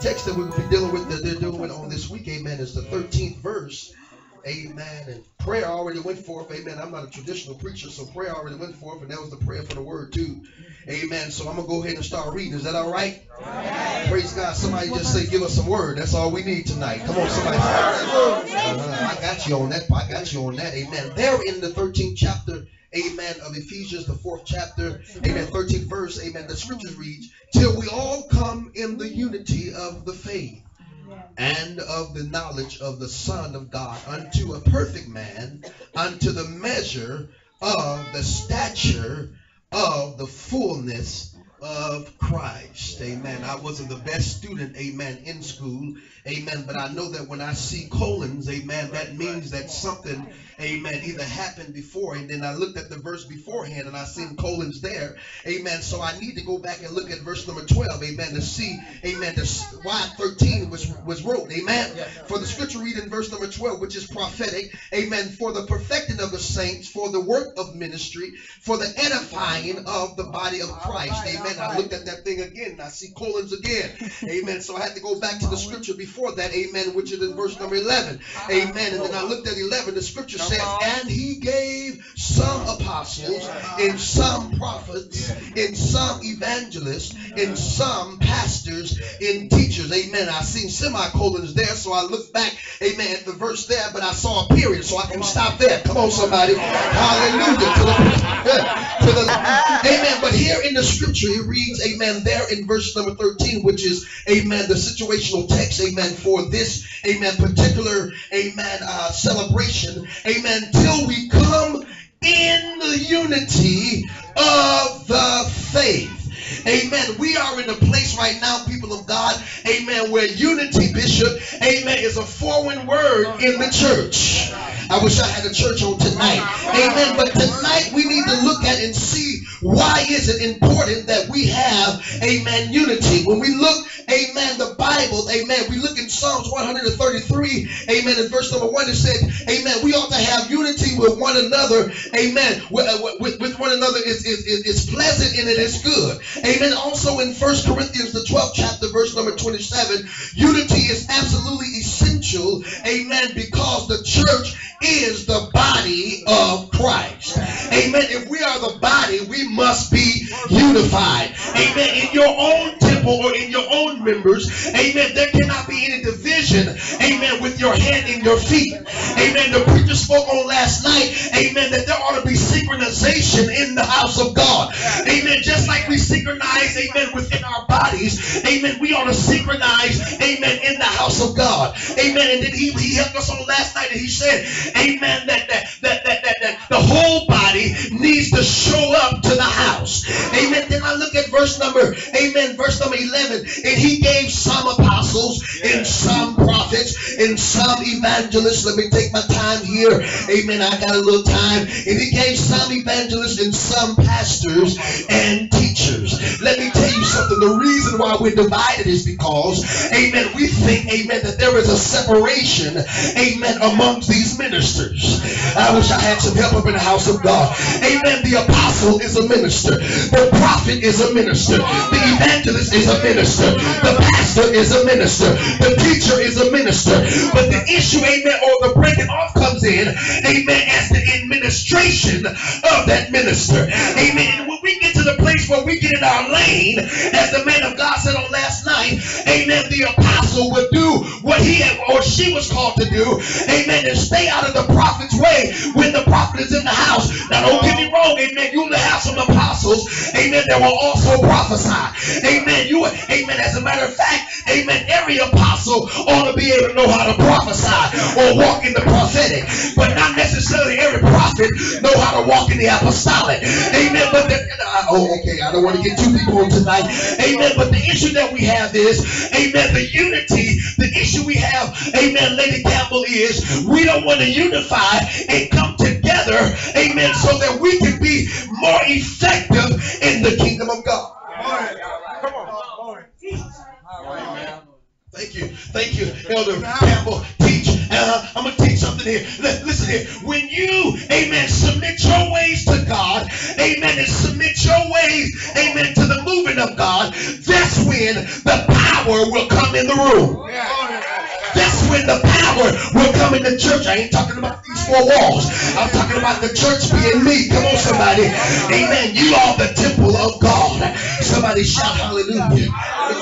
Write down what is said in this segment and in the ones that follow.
Text that we'll be dealing with, that they're dealing with on this week, amen, is the 13th verse. Amen. And prayer already went forth. Amen. I'm not a traditional preacher, so prayer already went forth, and that was the prayer for the word too. Amen. So I'm gonna go ahead and start reading. Is that all right? Praise God. Somebody just say, give us some word. That's all we need tonight. Come on, somebody. Uh, I got you on that. I got you on that. Amen. There in the 13th chapter, amen, of Ephesians, the fourth chapter, amen, 13th verse, amen. The scriptures reads, till we all come in the unity of the faith and of the knowledge of the Son of God unto a perfect man, unto the measure of the stature of the fullness of Christ. Amen. I wasn't the best student, amen, in school. Amen. But I know that when I see colons, amen, that means that something, amen, either happened before. And then I looked at the verse beforehand and I seen colons there. Amen. So I need to go back and look at verse number 12, amen, to see, amen, the, why 13 was, was wrote. Amen. For the scripture read in verse number 12, which is prophetic. Amen. For the perfecting of the saints, for the work of ministry, for the edifying of the body of Christ. Amen. I looked at that thing again and I see colons again. Amen. So I had to go back to the scripture before that, amen, which is in verse number 11. Amen. And then I looked at 11, the scripture says, And he gave some apostles, in some prophets, in some evangelists, in some pastors, in teachers. Amen. I seen semicolons there, so I looked back, amen, at the verse there, but I saw a period, so I can stop there. Come on, somebody. Hallelujah. here in the scripture, it reads, amen, there in verse number 13, which is, amen, the situational text, amen for this, amen, particular, amen, uh, celebration, amen, till we come in the unity of the faith. Amen. We are in a place right now, people of God, amen, where unity, Bishop, amen, is a foreign word in the church. I wish I had a church on tonight. Amen. But tonight we need to look at and see why is it important that we have, amen, unity. When we look, amen, the Bible, amen, we look in Psalms 133, amen, in verse number one, it said, amen, we ought to have unity with one another, amen, with, uh, with, with one another is, is, pleasant and it is good. Amen. Also in First Corinthians, the 12th chapter, verse number 27, unity is absolutely essential, amen, because the church is the body of Christ. Amen. If we are the body, we must be unified. Amen. In your own or in your own members, amen, there cannot be any division, amen, with your hand and your feet. Amen. The preacher spoke on last night, amen, that there ought to be synchronization in the house of God. Amen. Just like we synchronize, amen, within our bodies, amen, we ought to synchronize, amen, in the house of God. Amen. And then he, he helped us on last night and he said, amen, that, that, that, that, that, that the whole body needs to show up to the house. Amen. Then I look at verse number, amen, verse number 11. And he gave some apostles and some prophets and some evangelists. Let me take my time here. Amen. I got a little time. And he gave some evangelists and some pastors and teachers. Let me tell you something. The reason why we're divided is because, amen, we think, amen, that there is a separation, amen, amongst these ministers. I wish I had some help up in the house of God. Amen. The apostle is a minister. The prophet is a minister. The evangelist is a minister. The pastor is a minister. The teacher is a minister. But the issue, amen, or the breaking off comes in, amen, as the administration of that minister. Amen. When we get to the place where we get in our lane, as the man of God said on last night, amen, the apostle would do what he or she was called to do, amen, and stay out of the prophet's way when the prophet is in the house. Now, don't get me wrong, amen. You will have some apostles, amen, that will also prophesy. Amen. You, amen. As a matter of fact, amen, every apostle ought to be able to know how to prophesy or walk in the prophetic, but not necessarily every prophet know how to walk in the apostolic. Amen. But the, uh, oh, okay, I don't want to get deep on tonight. Amen. But the issue that we have is, amen, the unity, the issue we have, amen, Lady Campbell, is we don't want to unify and come together, amen, so that we can be more effective in the kingdom of God. Come on. Thank you. Thank you, Elder Campbell. Teach. Uh, I'm going to teach something here. Listen here. When you, amen, submit your ways to God, amen, and submit your ways, amen, to the moving of God, that's when the power will come in the room. That's when the power will come in the church. I ain't talking about these four walls. I'm talking about the church being me. Come on, somebody. Amen. You are the temple of God. Somebody shout hallelujah.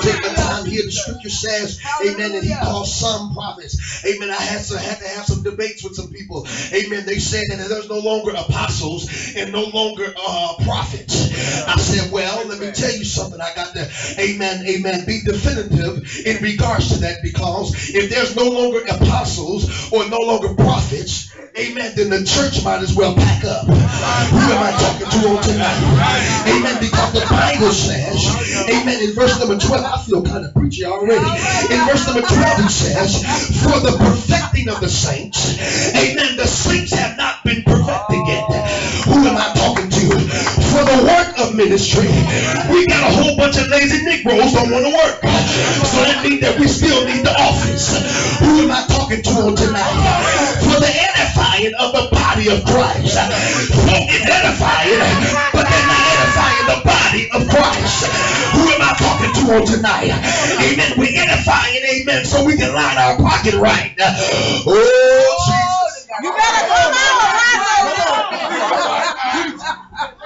Take the time here. The scripture says, Amen, and he called some prophets. Amen. I had to had to have some debates with some people. Amen. They said that there's no longer apostles and no longer uh, prophets. I said, well, let me tell you something. I got to, amen, amen, be definitive in regards to that because if there's there's no longer apostles or no longer prophets, amen, then the church might as well pack up. Who am I talking to on tonight? Amen. Because the Bible says, amen, in verse number 12, I feel kind of preachy already. In verse number 12, he says, For the perfecting of the saints, amen, the saints have not been perfected yet. Of ministry, we got a whole bunch of lazy Negroes don't want to work. So that means that we still need the office. Who am I talking to on tonight? For the edifying of the body of Christ. Folk is edifying, but they're not edifying the body of Christ. Who am I talking to on tonight? Amen. We're edifying, amen, so we can line our pocket right. Oh, Jesus. You better come on,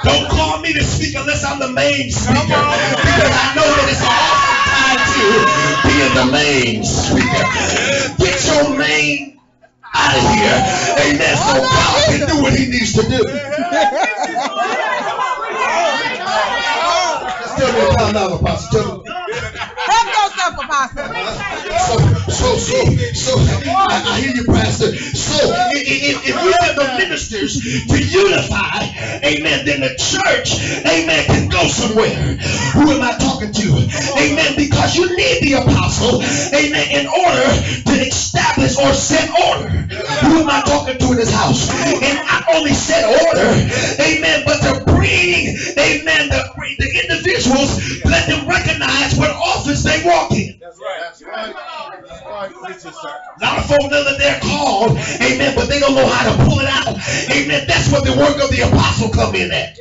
Don't call me to speak unless I'm the main speaker. Because I know that it's an awesome time to being the main speaker. Get your main out of here. Amen. So God can do what he needs to do. Tell me time out, Apostle. Help yourself, Apostle. So, so, so, so, I, I hear you, Pastor. So, if, if we have the ministers to unify, amen, then the church, amen, can go somewhere. Who am I talking to? Amen, because you need the apostle, amen, in order to establish or set order. Who am I talking to in this house? And I only set order, amen, but to bring, amen, the, the individuals, A lot of folk know that they're called, amen, but they don't know how to pull it out. Amen. That's what the work of the apostle come in at.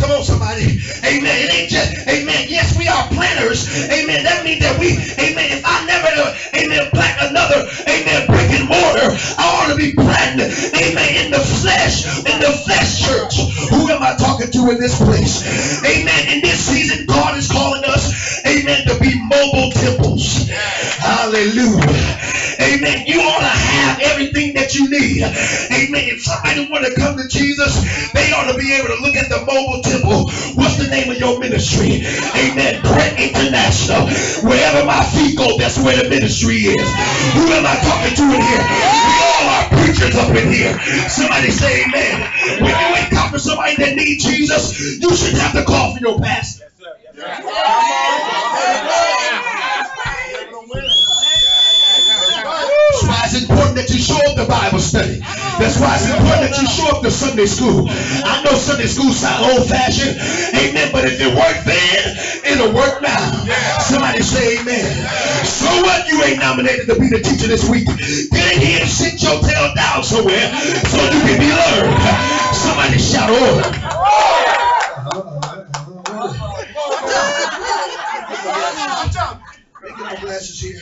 Come on, somebody. Amen. It ain't just, amen. Yes, we are planners. Amen. That means that we, amen. If I never, amen, plant another, amen, brick and mortar, I ought to be planting, amen, in the flesh, in the flesh church. Who am I talking to in this place? Amen. In this Hallelujah. Amen. You ought to have everything that you need. Amen. If somebody want to come to Jesus, they ought to be able to look at the mobile temple. What's the name of your ministry? Amen. Brent International. Wherever my feet go, that's where the ministry is. Who am I talking to in here? We all are preachers up in here. Somebody say amen. When you encounter somebody that needs Jesus, you should have to call for your pastor. Yes, it's important that you show up to Bible study. That's why it's important that you show up to Sunday school. I know Sunday school sound old fashioned. Amen. But if it worked then, it'll work now. Somebody say amen. So what? You ain't nominated to be the teacher this week. Get in here and sit your tail down somewhere so you can be learned. Somebody shout order. Making my glasses here.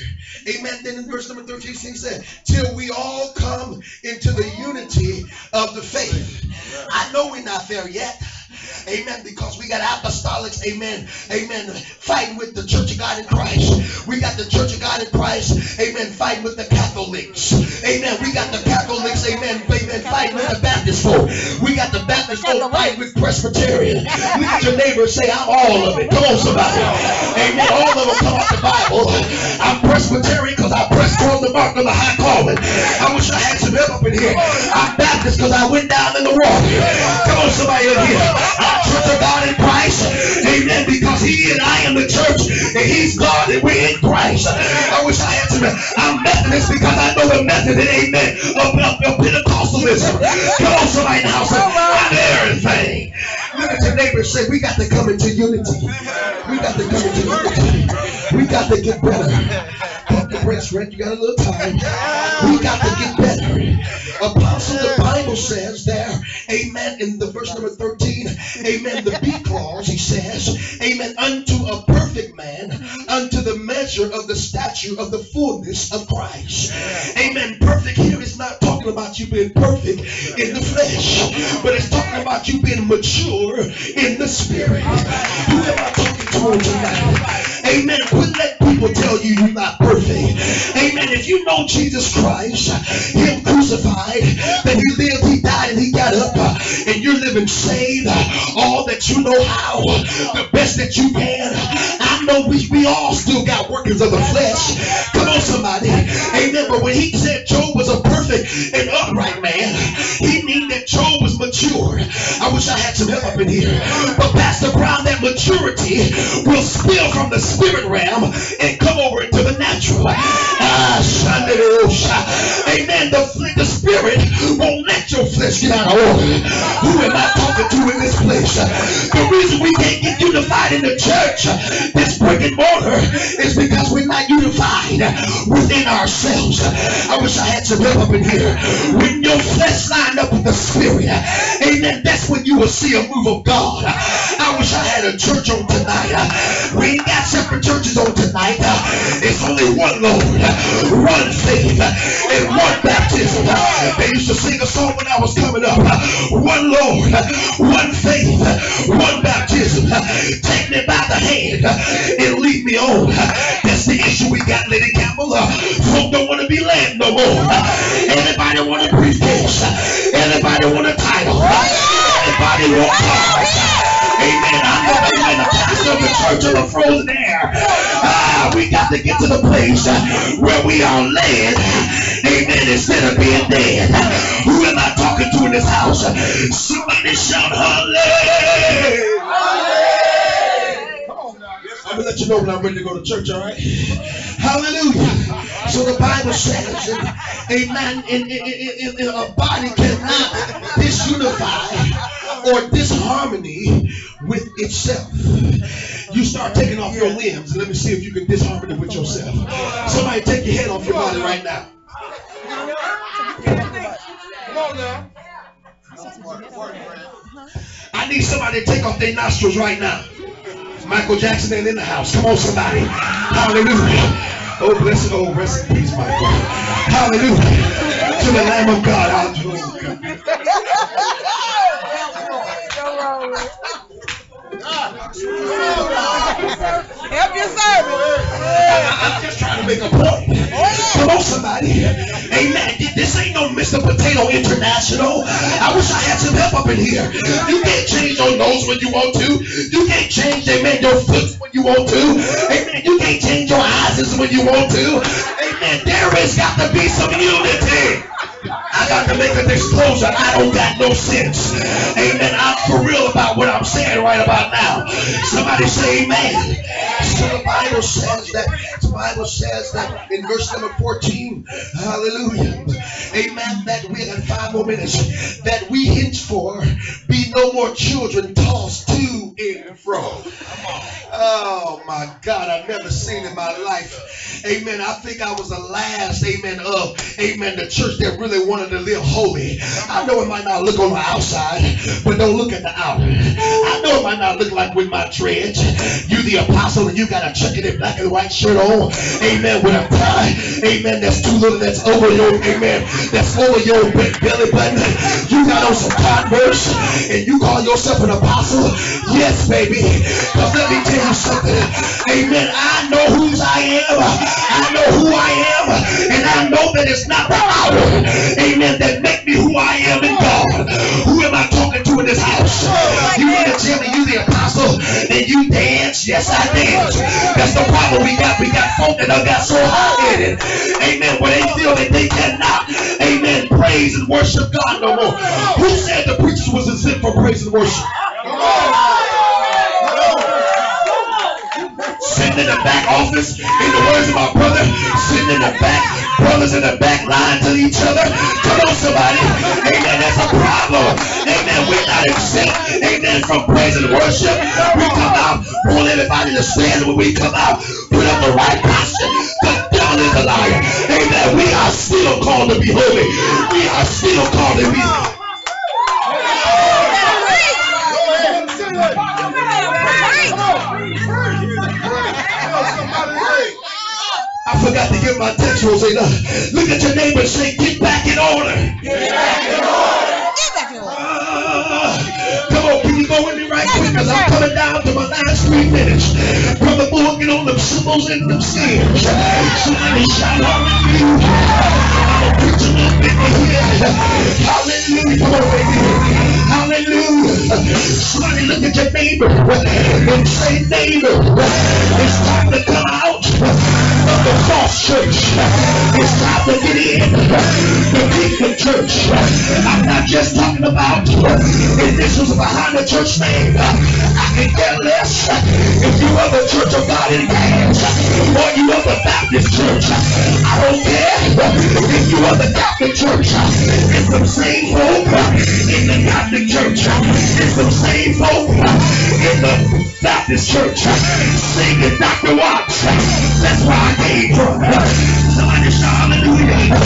Amen. Then in verse number 13, he said, Till we all come into the unity of the faith. I know we're not there yet. Amen. Because we got apostolics, amen, amen, fighting with the Church of God in Christ. We got the Church of God in Christ, amen, fighting with the Catholics. Amen. We got the Catholics, amen, amen, fighting with the Baptist folk. We got the Baptist folk fighting with Presbyterian. Look at your neighbor say, I'm all of it. Come on, somebody. Amen. All of them come out the Bible. I'm Presbyterian because I pressed toward the mark of the high calling. I wish I had some help up in here. I'm Baptist because I went down in the water. On, somebody in here. I'm Church of God in Christ. Amen. Because He and I am the church, and He's God, and we're in Christ. I wish I had some. I'm Methodist because I know the method, amen, of, of, of Pentecostalism. Come on, somebody in the house. I'm everything. Look at your neighbor and say, We got to come into unity. We got to come into unity. We got to get better. the breast rent. You got a little time. We got to get better. Apostle, the Bible says there, amen, in the verse number 13, amen, the B clause, he says, amen, unto a perfect man, unto the measure of the stature of the fullness of Christ. Amen. Perfect here is not talking about you being perfect in the flesh, but it's talking about you being mature in the spirit. Who am I talking to tonight? Amen. Quit let people tell you you're not perfect. Amen. If you know Jesus Christ, Him crucified, that He lived, He died, and He got up, uh, and you're living saved, uh, all that you know how, the best that you can. I know we, we all still got workings of the flesh. Come on, somebody. Amen. But when He said Job was a perfect and upright man, He mean that Job was mature. I wish I had some help up in here. But Pastor Brown, that maturity will spill from the spirit realm and come over into the natural. Ah, Amen. The, the spirit won't let your flesh get out of order. Who am I talking to in this place? The reason we can't get unified in the church, this brick and mortar, is because we're not unified within ourselves. I wish I had some help up in here. When your flesh lined up with the spirit, amen, that's when you will see a move of God. I wish I had a church on tonight. We ain't got separate churches on tonight. It's only one Lord, one faith, and one baptism. They used to sing a song when I was coming up. One Lord, one faith, one baptism. Take me by the hand and lead me on. That's the issue we got, Lady Campbell. Folk don't want to be led no more. Everybody want a briefcase. Everybody want a title. Everybody want cars. Amen. I'm the, amen, of the church of the frozen air. Ah, we got to get to the place where we are led. Amen. Instead of being dead. Who am I talking to in this house? Somebody shout hallelujah. I'm gonna let you know when I'm ready to go to church, all right? Hallelujah. So the Bible says, amen, in, in, in, in a body cannot disunify or disharmony with itself. You start taking off your limbs, and let me see if you can disharmony with yourself. Somebody take your head off your body right now. Come on now. I need somebody to take off their nostrils right now. Michael Jackson ain't in the house. Come on, somebody. Hallelujah. Oh, bless. Oh, rest in peace, Michael. Hallelujah. To the Lamb of God. Hallelujah. Help your servant. I'm just trying to make a point. Come on, somebody. Amen. This ain't no Mr. Potato International. I wish I had some help up in here. You can't change your nose when you want to. You can't change, amen, your foot when you want to. Amen. You can't change your eyes when you want to. Amen. There has got to be some unity. I got to make a disclosure. I don't got no sense. Amen. I'm for real about what I'm saying right about now. Somebody say amen. So the Bible says that the Bible says that in verse number 14, hallelujah. Amen. That we have five more minutes. That we henceforth be no more children tossed to and fro. Oh my God, I've never seen in my life. Amen. I think I was the last, amen, of amen, the church that really wanted to live holy. I know it might not look on the outside, but don't look at the outer. I know it might not look like with my dreads. You the apostle and you got a checkered black and white shirt on. Amen. With a tie. Amen. That's too little. That's over your, amen. That's over your belly button. You got on some converse and you call yourself an apostle. Yes, baby. Because let me tell you something. Amen. I know whose I am. I know who I am. And I know that it's not the outer amen, that make me who I am in God. Who am I talking to in this house? You want to tell me you the apostle and you dance? Yes, I dance. That's the problem we got. We got folk that got so hard-headed, amen, where they feel that they cannot, amen, praise and worship God no more. Who said the preachers was exempt for praise and worship? Sitting in the back office, in the words of my brother, sitting in the back, brothers in the back lying to each other. Come on, somebody. Amen. That's a problem. Amen. We're not exempt. Amen. From praise and worship. We come out, want everybody to stand when we come out. Put up the right posture. The devil is a liar. Amen. We are still called to be holy. We are still called to be. I forgot to give my textual say, look at your neighbor and say, get back in order. Get back in order. Coming down to my last three minutes. Brother Moore, get on them cymbals and them skins. Somebody shout hallelujah. I'm preach a little bit here. Hallelujah. Come on, baby. Hallelujah. Somebody look at your neighbor and say, neighbor, it's time to come out the false church. It's time to get in the kingdom church. I'm not just talking about was behind the church name. I can care less if you are the Church of God in hands or you are the Baptist church. I don't care if you are the Catholic church. It's the same folk in the Catholic church. It's the same folk in the Baptist church. Singing Dr. Watts. That's where I came from. Somebody shout hallelujah.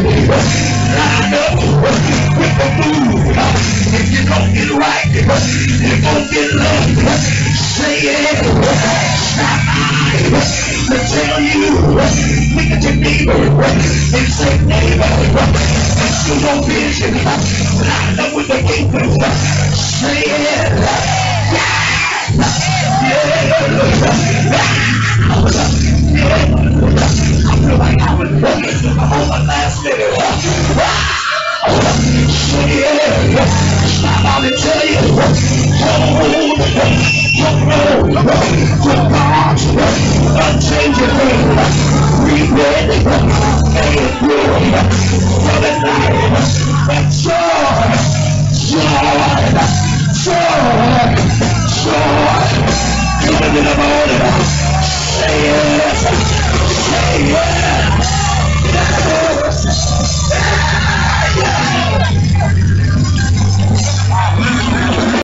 Vision. Line up with the move. If you don't get right, you don't get love. Say it. Stop by to tell you. Look at your neighbor and say, neighbor, that's your vision. Line up with the kingdom. Say it. Yeah. Yeah. Joy, joy, joy, joy, in the morning. Say it! Say it!